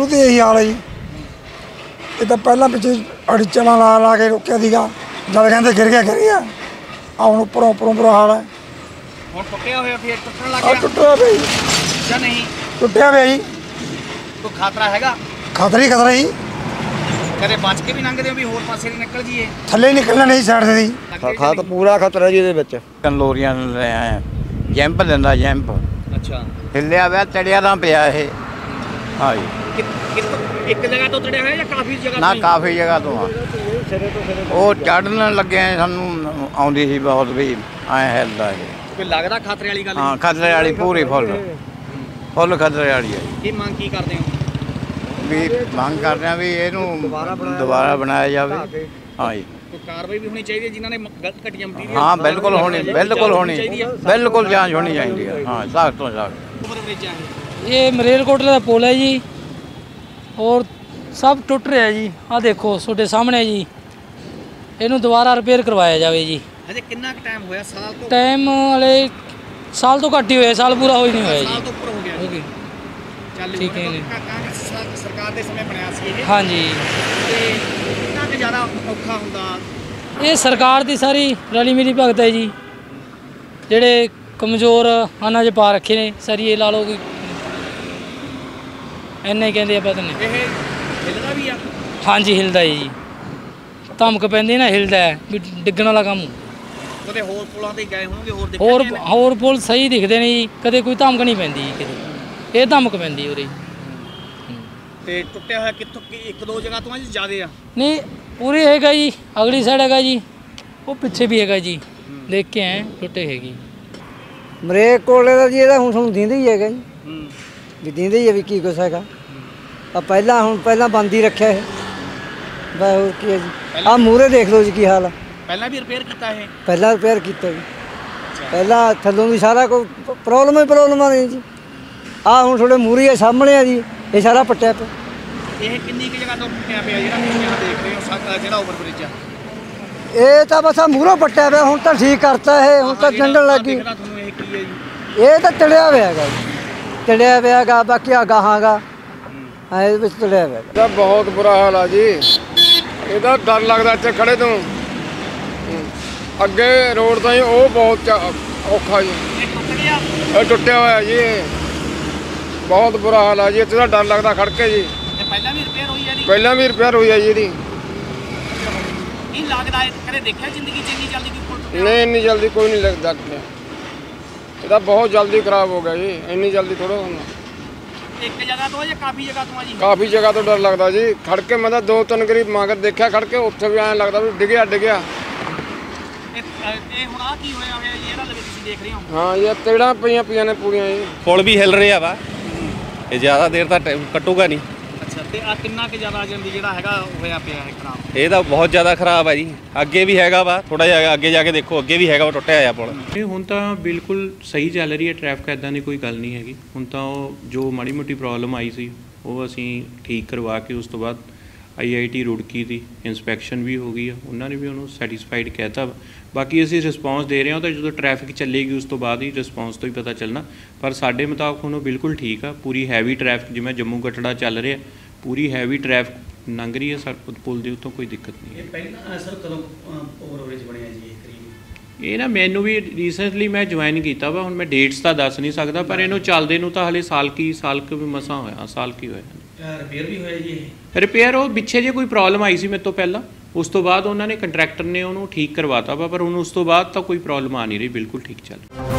ਉਹਦੇ ਇਹੀ ਹਾਲ ਹੈ ਜੀ। ਇਹ ਤਾਂ ਪਹਿਲਾਂ ਪਿੱਛੇ ਅੜਚਣਾ ਲਾ ਲਾ ਕੇ ਰੋਕਿਆ ਸੀਗਾ। ਜਦ ਕਹਿੰਦੇ ਗਿਰ ਗਿਆ ਗਿਰ ਗਿਆ। ਆ ਹੁਣ ਉੱਪਰੋਂ ਉੱਪਰੋਂ ਬੁਰਾ ਹਾਲ ਹੈ। ਹੁਣ ਟੁੱਟਿਆ ਹੋਇਆ ਫੇਰ ਟੁੱਟਣ ਲੱਗ ਗਿਆ। ਟੁੱਟਿਆ ਪਿਆ ਜੀ। ਜਾਂ ਨਹੀਂ? ਟੁੱਟਿਆ ਪਿਆ ਜੀ। ਕੋਈ ਖਤਰਾ ਹੈਗਾ? ਖਤਰਾ ਹੀ ਖਤਰਾ ਜੀ। ਕਦੇ ਬਚ ਕੇ ਵੀ ਲੰਘਦੇ ਹੋ ਵੀ ਹੋਰ ਪਾਸੇ ਨਹੀਂ ਨਿਕਲ ਜੀਏ ਥੱਲੇ ਹੀ ਨਿਕਲਣਾ ਨਹੀਂ ਸਾਈਡ ਤੇ ਦੀ ਖਾ ਤਾਂ ਪੂਰਾ ਖਤਰਾ ਜੀ ਇਹਦੇ ਵਿੱਚ। ਕੰਲੋਰੀਆਂ ਲੈ ਆਏ ਜੈਂਪ ਦਿੰਦਾ ਜੈਂਪ। ਅੱਛਾ। ਹਿੱਲਿਆ ਵਿਆ ਚੜਿਆ ਤਾਂ ਪਿਆ ਇਹ। ਕਿੱਥੋਂ ਇੱਕ ਜਗ੍ਹਾ ਤੋਂ ਤੜਿਆ ਹੋਇਆ ਜਾਂ ਕਾਫੀ ਜਗ੍ਹਾ ਨਾ ਹੀ? ਕਾਫੀ ਜਗ੍ਹਾ ਤੋਂ ਆ। ਉਹ ਚੜਨ ਲੱਗੇ ਸਾਨੂੰ ਆਉਂਦੀ ਸੀ ਬਹੁਤ ਵੀ ਐ ਹਿੱਲਦਾ ਇਹ ਕੋਈ ਲੱਗਦਾ ਖਤਰੇ ਵਾਲੀ ਗੱਲ ਹਾਂ? ਖਤਰੇ ਵਾਲੀ ਪੂਰੀ ਫੁੱਲ। ਫੁੱਲ ਖਤਰੇ ਵਾਲੀ ਹੈ ਕੀ ਮੰਗ ਕੀ ਕਰਦੇ ਹੋ? ਵੀ ਮੰਗ ਕਰਦੇ ਆ ਵੀ ਇਹਨੂੰ ਦੁਬਾਰਾ ਬਣਾਇਆ ਜਾਵੇ। ਹਾਂਜੀ ਕੋਈ ਕਾਰਵਾਈ ਵੀ ਹੋਣੀ ਚਾਹੀਦੀ ਹੈ ਜਿਨ੍ਹਾਂ ਨੇ ਗਲਤ ਘਟੀਆਂ ਮਟੀਰੀਅਲ ਹਾਂ ਬਿਲਕੁਲ ਹੋਣੀ ਬਿਲਕੁਲ ਹੋਣੀ। ਬਿਲਕੁਲ ਜਾਂਚ ਹੋਣੀ ਚਾਹੀਦੀ ਹੈ ਹਾਂ ਸਖਤ ਤੋਂ ਸਖਤ। ਇਹ ਮਰੇਲਕੋਟਲੇ ਦਾ ਪੁਲ ਹੈ ਜੀ। ਔਰ ਸਭ ਟੁੱਟ ਰਿਹਾ ਜੀ। ਆ ਦੇਖੋ ਤੁਹਾਡੇ ਸਾਹਮਣੇ ਜੀ। ਇਹਨੂੰ ਦੁਬਾਰਾ ਰਿਪੇਅਰ ਕਰਵਾਇਆ ਜਾਵੇ ਜੀ। ਹਜੇ ਕਿੰਨਾ ਕੁ ਟਾਈਮ ਹੋਇਆ? ਸਾਲ ਤੋਂ ਟਾਈਮ ਵਾਲੇ ਸਾਲ ਤੋਂ ਘੱਟ ਹੀ ਹੋਇਆ ਸਾਲ ਪੂਰਾ ਹੋ ਹੀ ਨਹੀਂ ਹੋਇਆ ਸਾਲ ਜੀ ਤੋਂ ਉੱਪਰ ਹੋ ਗਿਆ। ਹੋ ਗਈ। ਚੱਲ ਠੀਕ ਹੈ ਸਰਕਾਰ ਦੇ ਸਮੇਂ ਬਣਿਆ ਸੀ ਇਹ। ਹਾਂਜੀ। ਤੇ ਕਿੰਨਾ ਕੁ ਜ਼ਿਆਦਾ ਔਖਾ ਹੁੰਦਾ? ਇਹ ਸਰਕਾਰ ਦੀ ਸਾਰੀ ਰਲੀ ਮਿਲੀ ਭਗਤ ਹੈ ਜੀ। ਜਿਹੜੇ ਕਮਜ਼ੋਰ ਅਨਾਂ 'ਚ ਪਾ ਰੱਖੇ ਨੇ ਸਰੀਏ ਲਾ ਲਓ ਕੋਈ ਇੰਨੇ ਕਹਿੰਦੇ ਆ ਪਤਾ ਨਹੀਂ। ਇਹ ਹਿੱਲਦਾ ਵੀ ਆ? ਹਾਂਜੀ ਹਿਲਦਾ ਹੈ ਜੀ। ਧਮਕ ਪੈਂਦੀ ਨਾ ਹਿਲਦਾ ਹੈ ਵੀ ਡਿੱਗਣ ਵਾਲਾ ਕੰਮ। ਉਹਦੇ ਹੋਰ ਪੁਲਾਂ ਤੇ ਗਏ ਹੋਣਗੇ ਹੋਰ ਹੋਰ ਦੇਖੇ ਨੇ? ਹੋਰ ਪੁਲ ਸਹੀ ਦਿਖਦੇ ਨੇ ਜੀ ਕਦੇ ਕੋਈ ਧਮਕ ਨਹੀਂ ਪੈਂਦੀ ਜੀ ਕਿਤੇ ਇਹ ਧਮਕ ਪੈਂਦੀ ਉਰੇ। ਤੇ ਟੁੱਟਿਆ ਹੋਇਆ ਕਿੱਥੋਂ ਕਿ ਇੱਕ ਦੋ ਜਗ੍ਹਾ ਤੋਂ ਆ ਜੀ ਜ਼ਿਆਦੇ ਆ? ਨਹੀਂ ਪੂਰੇ ਹੈਗਾ ਜੀ ਅਗਲੀ ਸਾਈਡ ਹੈਗਾ ਜੀ। ਉਹ ਪਿੱਛੇ ਵੀ ਹੈਗਾ ਜੀ ਦੇਖ ਕੇ ਆਏ ਟੁੱਟੇ ਹੈਗੀ। ਮਰੇ ਕੋਲੇ ਦਾ ਜੀ ਇਹਦਾ ਹੁਣ ਤੁਹਾਨੂੰ ਦਿੰਦਾ ਹੀ ਹੈਗਾ ਜੀ। ਹੂੰ। ਵੀ ਦਿੰਦੇ ਹੀ ਆ ਵੀ ਕੀ ਕੁਛ ਹੈਗਾ। ਆ ਪਹਿਲਾਂ ਹੁਣ ਪਹਿਲਾਂ ਬੰਦ ਹੀ ਰੱਖਿਆ ਇਹ। ਬਾ ਹੋਰ ਕੀ ਹੈ ਜੀ। ਆ ਮੂਰੇ ਦੇਖ ਲਓ ਜੀ ਕੀ ਹਾਲ ਆ। ਪਹਿਲਾਂ ਵੀ ਰਿਪੇਅਰ ਕੀਤਾ ਇਹ? ਪਹਿਲਾਂ ਰਿਪੇਅਰ ਕੀਤਾ ਜੀ। ਪਹਿਲਾਂ ਥੱਲੋਂ ਵੀ ਸਾਰਾ ਕੋਈ ਪ੍ਰੋਬਲਮ ਹੀ ਪ੍ਰੋਬਲਮ ਆ ਰਹੀ ਜੀ। ਆ ਹੁਣ ਥੋੜੇ ਮੂਰੇ ਆ ਸਾਹਮਣੇ ਆ ਜੀ। ਇਹ ਸਾਰਾ ਪੱਟਿਆ ਪਿਆ। ਇਹ ਕਿੰਨੀ ਕੁ ਜਗ੍ਹਾ ਤੋਂ ਟੁੱਟਿਆ ਪਿਆ ਜਿਹੜਾ ਤੁਸੀਂ ਦੇਖ ਰਹੇ ਹੋ ਜਿਹੜਾ ਓਵਰ ਬ੍ਰਿਜ ਆ? ਇਹ ਤਾਂ ਬਸ ਆ ਮੂਹਰੋਂ ਪੱਟਿਆ ਪਿਆ ਹੁਣ ਤਾਂ ਠੀਕ ਕਰਤਾ ਇਹ ਹੁਣ ਤਾਂ ਡੰਡਣ ਲੱਗੀ ਤੁਹਾਨੂੰ ਇਹ ਤਾਂ ਟੜਿਆ ਹੋਇਆ ਹੈਗਾ ਜੀ। ਟੜਿਆ ਹੋਇਆ ਹੈਗਾ ਬਾਕੀ ਆ ਗਾਹਾਂਗਾ ਆ ਇਹਦੇ ਵਿੱਚ ਟੜਿਆ ਹੋਇਆ ਇਹਦਾ ਬਹੁਤ ਬੁਰਾ ਹਾਲ ਆ ਜੀ। ਇਹਦਾ ਡਰ ਲੱਗਦਾ ਇੱਥੇ ਖੜੇ ਤੋਂ। ਅੱਗੇ ਰੋਡ ਤਾਂ ਉਹ ਬਹੁਤ ਔਖਾ ਜੀ। ਇਹ ਇਹ ਟੁੱਟਿਆ ਹੋਇਆ ਜੀ। ਇਹ। ਬਹੁਤ ਬੁਰਾ ਹਾਲ ਆ ਜੀ। ਇੱਥੇ ਤਾਂ ਡਰ ਲੱਗਦਾ ਖੜ ਕੇ ਜੀ ਪਹਿਲਾਂ ਵੀ ਰਿਪੇਅਰ ਹੋਈ ਹੈ ਜੀ ਪਹਿਲਾਂ ਵੀ ਰਿਪੇਅਰ ਹੋਈ ਆ ਜੀ ਇਹਦੀ। ਕੀ ਲੱਗਦਾ ਹੈ ਕਦੇ ਦੇਖਿਆ ਜ਼ਿੰਦਗੀ ਚ ਇੰਨੀ ਜਲਦੀ ਕੋਈ ਨਹੀਂ ਇੰਨੀ ਜਲਦੀ ਕੋਈ ਨਹੀਂ ਲੱਗਦਾ। ਇਹਦਾ ਬਹੁਤ ਜਲਦੀ ਖਰਾਬ ਹੋ ਗਿਆ ਜੀ। ਇੰਨੀ ਜਲਦੀ ਥੋੜਾ ਹੁੰਦਾ। ਇੱਕ ਜਗ੍ਹਾ ਤੋਂ ਆ ਜਾਂ ਕਾਫੀ ਜਗ੍ਹਾ ਤੋਂ ਆ ਜੀ? ਕਾਫੀ ਜਗ੍ਹਾ ਤੋਂ ਡਰ ਲੱਗਦਾ ਜੀ। ਖੜ ਕੇ ਮੈਂ ਤਾਂ ਦੋ ਤਿੰਨ ਗਰੀਬ ਮਗਰ ਦੇਖਿਆ ਖੜ ਕੇ ਉੱਥੇ ਵੀ ਐਂ ਲੱਗਦਾ ਵੀ ਡਿੱਗਿਆ ਡਿੱਗਿਆ। ਇਹ ਹੁਣ ਆ ਕੀ ਹੋਇਆ ਹੋਇਆ ਜੀ? ਇਹਦਾ ਲਵੇ ਤੁਸੀਂ ਦੇਖ ਰਹੇ ਹੋ। ਹਾਂ ਇਹ ਤੇੜਾਂ ਪਈਆਂ ਪਈਆਂ ਨੇ ਪੂਰੀਆਂ ਜੀ। ਪੁਲ ਵੀ ਹਿਲ ਰਿਹਾ ਵਾ। ਇਹ ਜ਼ਿਆਦਾ ਦੇਰ ਤਾਂ ਟਾਈਮ ਕੱਟੂਗਾ ਨਹੀਂ। ਤੇ ਆ ਕਿੰਨਾ ਕੁ ਜ਼ਿਆਦਾ ਜਲਦੀ ਜਿਹੜਾ ਹੈਗਾ ਹੋਇਆ ਪਿਆ ਹੈ ਖਰਾਬ? ਇਹ ਤਾਂ ਬਹੁਤ ਜ਼ਿਆਦਾ ਖਰਾਬ ਹੈ ਜੀ। ਅੱਗੇ ਵੀ ਹੈਗਾ ਵਾ ਥੋੜਾ ਜਿਹਾ ਅੱਗੇ ਜਾ ਕੇ ਦੇਖੋ ਅੱਗੇ ਵੀ ਹੈਗਾ ਵਾ ਟੁੱਟਿਆ ਹੋਇਆ ਪੁਲ। ਇਹ ਹੁਣ ਤਾਂ ਬਿਲਕੁਲ ਸਹੀ ਚੱਲ ਰਹੀ ਹੈ ਟ੍ਰੈਫਿਕ ਐਦਾਂ ਦੀ ਕੋਈ ਗੱਲ ਨਹੀਂ ਹੈਗੀ। ਹੁਣ ਤਾਂ ਉਹ ਜੋ ਮਾੜੀ ਮੋਟੀ ਪ੍ਰੋਬਲਮ ਆਈ ਸੀ ਉਹ ਅਸੀਂ ਠੀਕ ਕਰਵਾ ਕੇ ਉਸ ਤੋਂ ਬਾਅਦ ਆਈਆਈਟੀ ਰੁੜਕੀ ਦੀ ਇਨਸਪੈਕਸ਼ਨ ਵੀ ਹੋ ਗਈ ਆ। ਉਹਨਾਂ ਨੇ ਵੀ ਉਹਨੂੰ ਸੈਟੀਸਫਾਈਡ ਕਹਿਤਾ ਵਾ। ਬਾਕੀ ਅਸੀਂ ਰਿਸਪੌਂਸ ਦੇ ਰਹੇ ਹਾਂ ਤਾਂ ਜਦੋਂ ਟ੍ਰੈਫਿਕ ਚੱਲੇਗੀ ਉਸ ਤੋਂ ਬਾਅਦ ਹੀ ਰਿਸਪੌਂਸ ਤੋਂ ਹੀ ਪਤਾ ਚੱਲਣਾ। ਪਰ ਸਾਡੇ ਮੁਤਾਬਕ ਹੁਣ ਉਹ ਬਿਲਕੁਲ ਠੀਕ ਆ। ਪੂਰੀ ਹੈਵੀ ਟ੍ਰੈਫਿਕ ਜਿਵੇਂ ਜੰਮੂ ਕਟੜਾ ਚੱਲ ਰਿਹਾ ਪੂਰੀ ਹੈਵੀ ਟ੍ਰੈਫਿਕ ਲੰਘ ਰਹੀ ਹੈ ਸਰ ਪੁਲ ਦੇ ਉੱਤੋਂ ਕੋਈ ਦਿੱਕਤ ਨਹੀਂ ਇਹ ਪਹਿਲਾਂ ਸਰ ਕਦੋਂ ਓਵਰਬ੍ਰਿਜ ਬਣਿਆ ਜੀ ਇਹ ਕਰੀਬ? ਇਹ ਨਾ ਮੈਨੂੰ ਵੀ ਰੀਸੈਂਟਲੀ ਮੈਂ ਜੁਆਇਨ ਕੀਤਾ ਵਾ ਹੁਣ ਮੈਂ ਡੇਟਸ ਤਾਂ ਦੱਸ ਨਹੀਂ ਸਕਦਾ ਪਰ ਇਹਨੂੰ ਚੱਲਦੇ ਨੂੰ ਤਾਂ ਹਲੇ ਸਾਲ ਕੀ ਸਾਲ ਕੁ ਵੀ ਮਸਾਂ ਹੋਇਆ ਸਾਲ ਕੀ ਹੋਇਆ। ਰਿਪੇਅਰ ਵੀ ਹੋਇਆ ਜੀ ਇਹ? ਰਿਪੇਅਰ ਉਹ ਪਿੱਛੇ ਜੇ ਕੋਈ ਪ੍ਰੋਬਲਮ ਆਈ ਸੀ ਮੇਰੇ ਤੋਂ ਪਹਿਲਾਂ ਉਸ ਤੋਂ ਬਾਅਦ ਉਹਨਾਂ ਨੇ ਕੰਟਰੈਕਟਰ ਨੇ ਉਹਨੂੰ ਠੀਕ ਕਰਵਾਤਾ ਵਾ ਪਰ ਹੁਣ ਉਸ ਤੋਂ ਬਾਅਦ ਤਾਂ ਕੋਈ ਪ੍ਰੋਬਲਮ ਆ ਨਹੀਂ ਰਹੀ ਬਿਲਕੁਲ ਠੀਕ ਚੱਲ ਰਿਹਾ।